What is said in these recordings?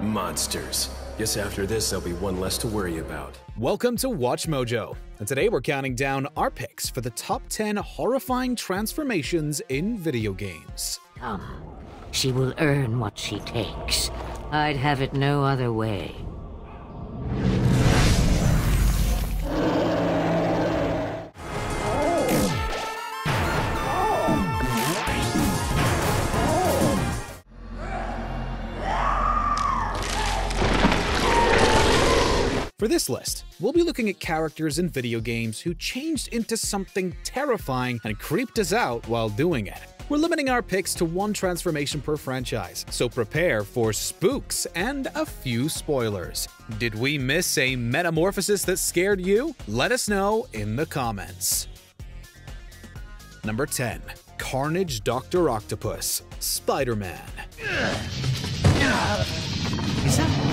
Monsters. Guess after this, there'll be one less to worry about. Welcome to Watch Mojo, and today we're counting down our picks for the top 10 horrifying transformations in video games. Come. She will earn what she takes. I'd have it no other way. This list, we'll be looking at characters in video games who changed into something terrifying and creeped us out while doing it. We're limiting our picks to one transformation per franchise, so prepare for spooks and a few spoilers. Did we miss a metamorphosis that scared you? Let us know in the comments. Number 10. Carnage Dr. Octopus, Spider Man. Is that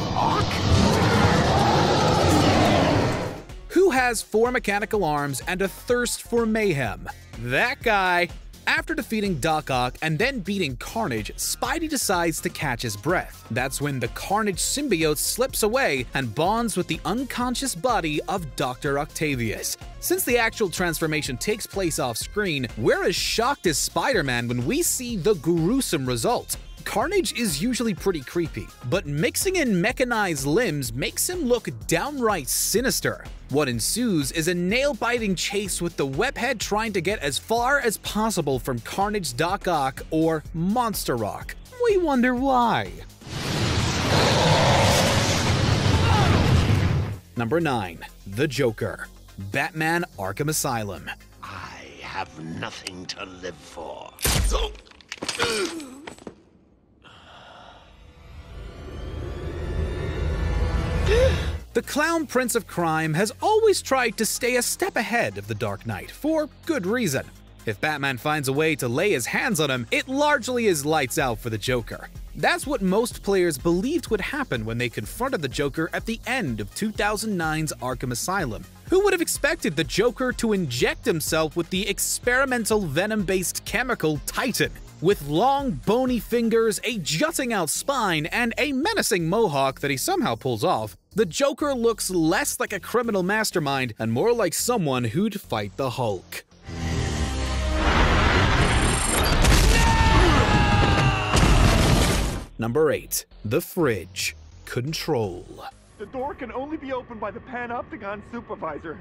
has four mechanical arms and a thirst for mayhem? That guy. After defeating Doc Ock and then beating Carnage, Spidey decides to catch his breath. That's when the Carnage symbiote slips away and bonds with the unconscious body of Dr. Octavius. Since the actual transformation takes place off screen, we're as shocked as Spider Man when we see the gruesome result. Carnage is usually pretty creepy, but mixing in mechanized limbs makes him look downright sinister. What ensues is a nail-biting chase with the webhead trying to get as far as possible from Carnage Doc Ock or Monster Rock. We wonder why. Number 9. The Joker. Batman Arkham Asylum. I have nothing to live for. The Clown Prince of Crime has always tried to stay a step ahead of the Dark Knight, for good reason. If Batman finds a way to lay his hands on him, it largely is lights out for the Joker. That's what most players believed would happen when they confronted the Joker at the end of 2009's Arkham Asylum. Who would have expected the Joker to inject himself with the experimental venom based chemical Titan? With long, bony fingers, a jutting out spine, and a menacing mohawk that he somehow pulls off, the Joker looks less like a criminal mastermind and more like someone who'd fight the Hulk. Number 8. The Fridge. Control. The door can only be opened by the Panopticon supervisor.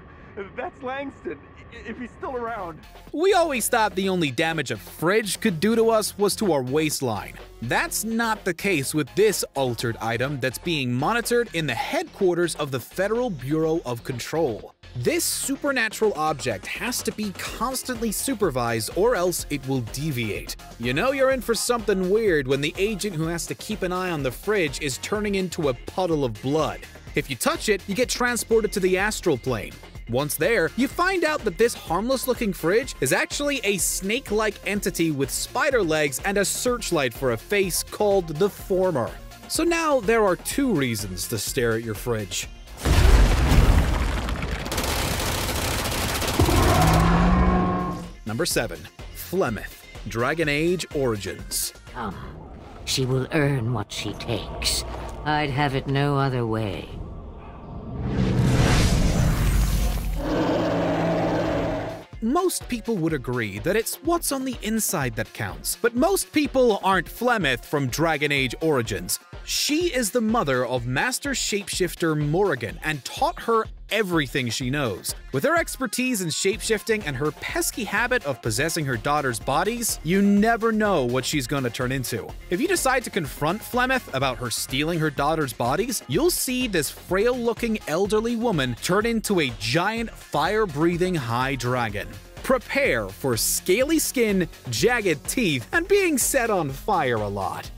That's Langston, if he's still around. We always thought the only damage a fridge could do to us was to our waistline. That's not the case with this altered item that's being monitored in the headquarters of the Federal Bureau of Control. This supernatural object has to be constantly supervised or else it will deviate. You know you're in for something weird when the agent who has to keep an eye on the fridge is turning into a puddle of blood. If you touch it, you get transported to the astral plane. Once there, you find out that this harmless looking fridge is actually a snake like entity with spider legs and a searchlight for a face called the Former. So now there are two reasons to stare at your fridge. Number 7. Flemeth, Dragon Age Origins. Come. She will earn what she takes. I'd have it no other way. Most people would agree that it's what's on the inside that counts, but most people aren't Flemeth from Dragon Age Origins. She is the mother of Master Shapeshifter Morrigan and taught her everything she knows. With her expertise in shapeshifting and her pesky habit of possessing her daughter's bodies, you never know what she's going to turn into. If you decide to confront Flemeth about her stealing her daughter's bodies, you'll see this frail looking elderly woman turn into a giant fire breathing high dragon. Prepare for scaly skin, jagged teeth, and being set on fire a lot.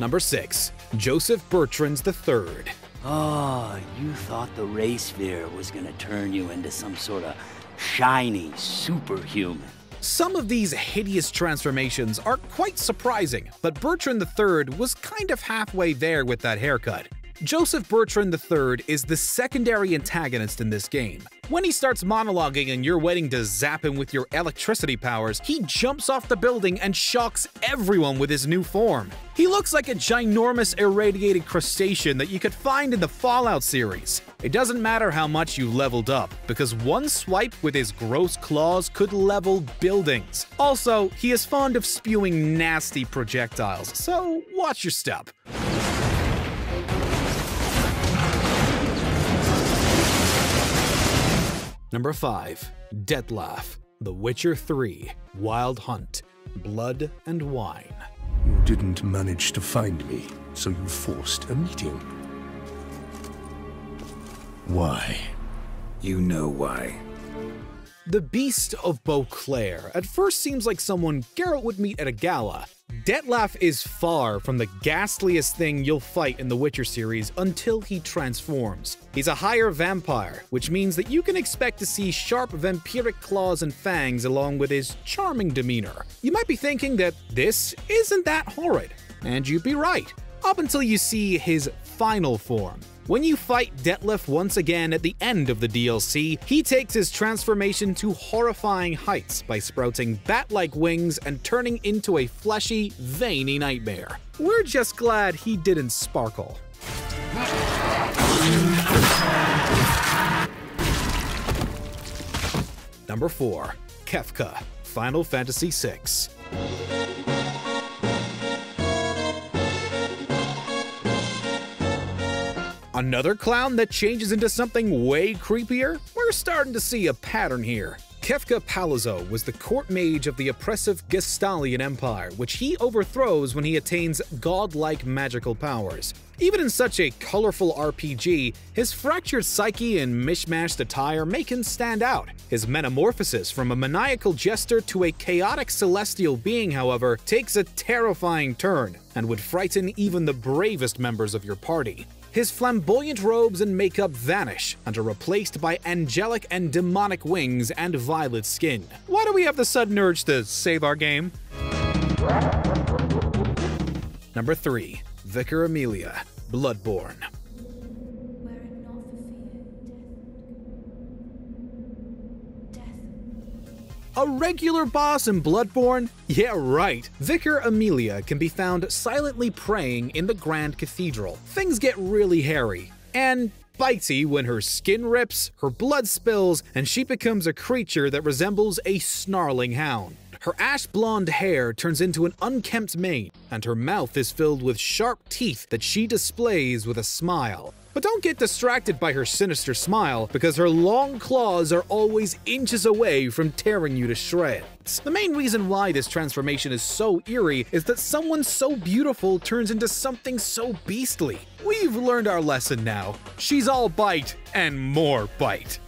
Number 6. Joseph Bertrands III. Oh, ah, you thought the ray sphere was gonna turn you into some sort of shiny superhuman. Some of these hideous transformations are quite surprising, but Bertrand III was kind of halfway there with that haircut. Joseph Bertrand III is the secondary antagonist in this game. When he starts monologuing and you're waiting to zap him with your electricity powers, he jumps off the building and shocks everyone with his new form. He looks like a ginormous irradiated crustacean that you could find in the Fallout series. It doesn't matter how much you leveled up, because one swipe with his gross claws could level buildings. Also, he is fond of spewing nasty projectiles, so watch your step. Number 5. Dettlaff, The Witcher 3, Wild Hunt, Blood and Wine. You didn't manage to find me, so you forced a meeting. Why? You know why. The Beast of Beauclair at first seems like someone Geralt would meet at a gala. Dettlaff is far from the ghastliest thing you'll fight in the Witcher series until he transforms. He's a higher vampire, which means that you can expect to see sharp vampiric claws and fangs along with his charming demeanor. You might be thinking that this isn't that horrid, and you'd be right, up until you see his final form. When you fight Dettlaff once again at the end of the DLC, he takes his transformation to horrifying heights by sprouting bat-like wings and turning into a fleshy, veiny nightmare. We're just glad he didn't sparkle. Number 4. Kefka, Final Fantasy VI. Another clown that changes into something way creepier? We're starting to see a pattern here. Kefka Palazzo was the court mage of the oppressive Gestahlian Empire, which he overthrows when he attains godlike magical powers. Even in such a colorful RPG, his fractured psyche and mishmashed attire make him stand out. His metamorphosis from a maniacal jester to a chaotic celestial being, however, takes a terrifying turn and would frighten even the bravest members of your party. His flamboyant robes and makeup vanish and are replaced by angelic and demonic wings and violet skin. Why do we have the sudden urge to save our game? Number 3. Vicar Amelia, Bloodborne. Were it not for fear, death. Death. A regular boss in Bloodborne? Yeah, right. Vicar Amelia can be found silently praying in the Grand Cathedral. Things get really hairy. And bitey when her skin rips, her blood spills, and she becomes a creature that resembles a snarling hound. Her ash blonde hair turns into an unkempt mane, and her mouth is filled with sharp teeth that she displays with a smile. But don't get distracted by her sinister smile, because her long claws are always inches away from tearing you to shreds. The main reason why this transformation is so eerie is that someone so beautiful turns into something so beastly. We've learned our lesson now. She's all bite and more bite.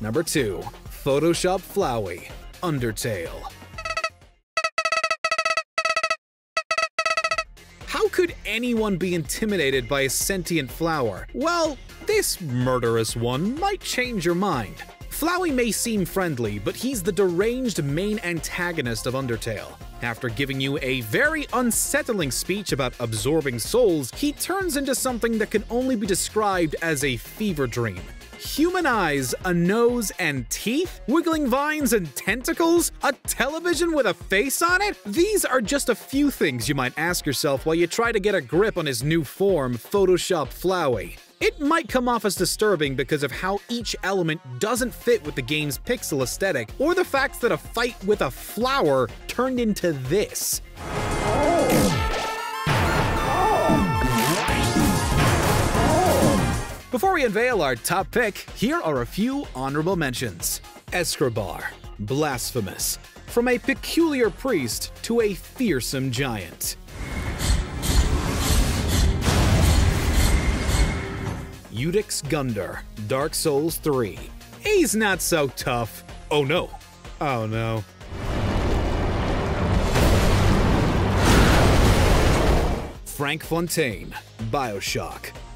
Number 2. Photoshop Flowey, Undertale. Anyone be intimidated by a sentient flower? Well, this murderous one might change your mind. Flowey may seem friendly, but he's the deranged main antagonist of Undertale. After giving you a very unsettling speech about absorbing souls, he turns into something that can only be described as a fever dream. Human eyes, a nose and teeth, wiggling vines and tentacles, a television with a face on it? These are just a few things you might ask yourself while you try to get a grip on his new form, Photoshop Flowey. It might come off as disturbing because of how each element doesn't fit with the game's pixel aesthetic, or the fact that a fight with a flower turned into this. Before we unveil our top pick, here are a few honorable mentions. Escribar, blasphemous. From a peculiar priest to a fearsome giant. Iudex Gundyr, Dark Souls 3. He's not so tough. Oh no. Oh no. Frank Fontaine, Bioshock.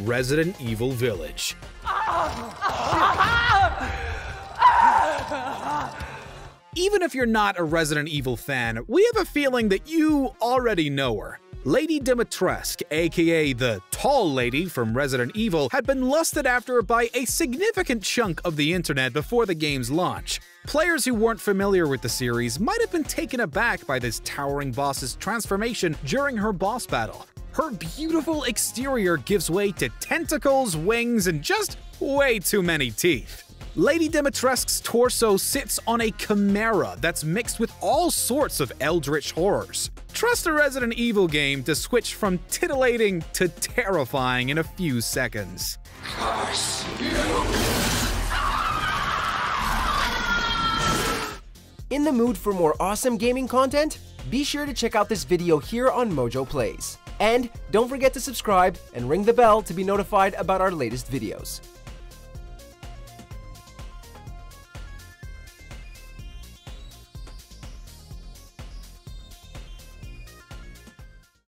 Resident Evil Village. Even if you're not a Resident Evil fan, we have a feeling that you already know her. Lady Dimitrescu, aka the tall lady from Resident Evil, had been lusted after by a significant chunk of the internet before the game's launch. Players who weren't familiar with the series might have been taken aback by this towering boss's transformation during her boss battle. Her beautiful exterior gives way to tentacles, wings, and just way too many teeth. Lady Dimitrescu's torso sits on a chimera that's mixed with all sorts of eldritch horrors. Trust a Resident Evil game to switch from titillating to terrifying in a few seconds. In the mood for more awesome gaming content? Be sure to check out this video here on Mojo Plays. And don't forget to subscribe and ring the bell to be notified about our latest videos.